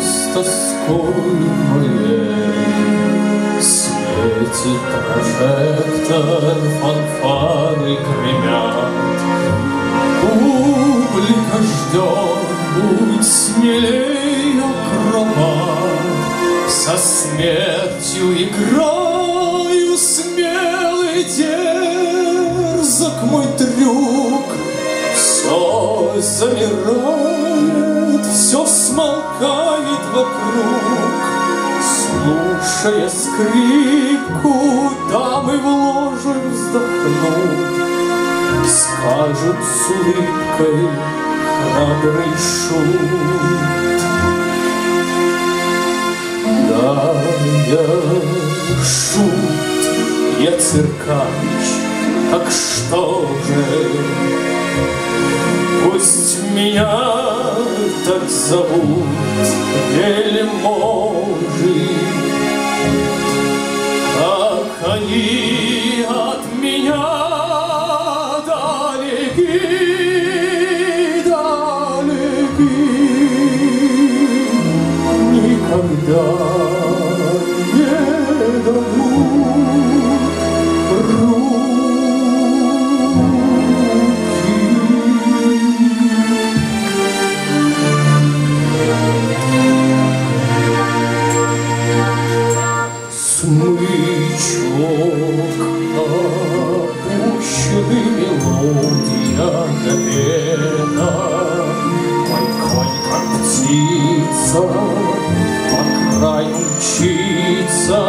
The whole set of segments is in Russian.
с тоской моей Светит прожектор, фанфары гремят. Публика ждет, будь смелее, акробат, Со смертью играю смелый дерзок мой трюк. Все замирает, все смолкает вокруг, Слушая скрипку, дамы в ложе вздохнут, Скажут с улыбкой храбрый шут. Да, я шут, я циркач, так что же? Пусть меня так зовут вельможи, Как они от меня далеки, далеки, Никогда Смычок опущенный мелодия напета Мой конь, как птица, по краю мчится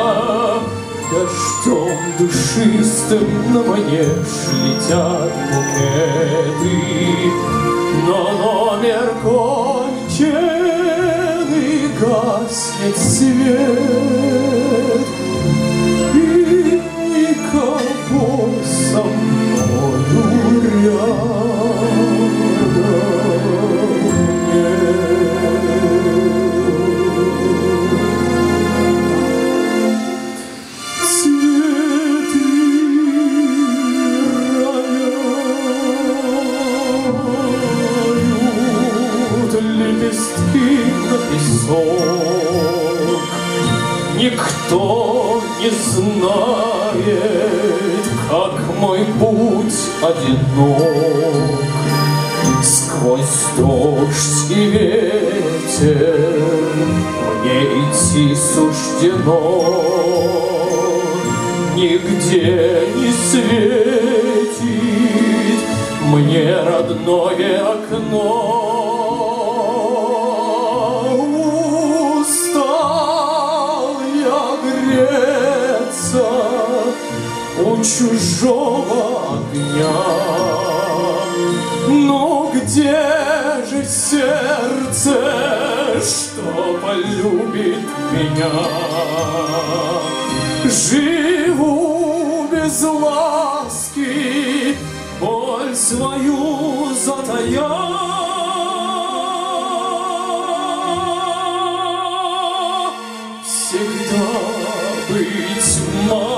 Дождем душистым на манеж летят букеты. Но номер кончен и гаснет свет песок. Никто не знает, как мой путь одинок. Сквозь дождь и ветер мне идти суждено. Нигде не светит мне родное окно. Чужого огня. Но где же сердце, что полюбит меня? Живу без ласки, боль свою затая. Всегда быть маске